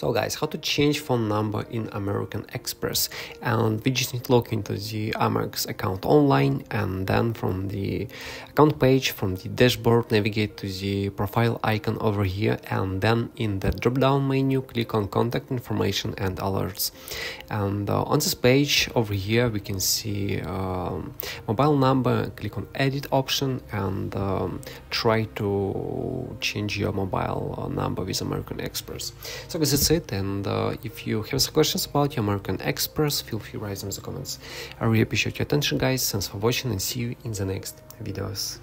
So guys, how to change phone number in American Express and we just need to log into the Amex account online and then from the account page from the dashboard navigate to the profile icon over here and then in the drop down menu click on contact information and alerts and uh, on this page over here we can see um, mobile number click on edit option and um, try to change your mobile uh, number with American Express. So guys, that's it. And uh, if you have some questions about your American Express, feel free to write them in the comments. I really appreciate your attention, guys. Thanks for watching and see you in the next videos.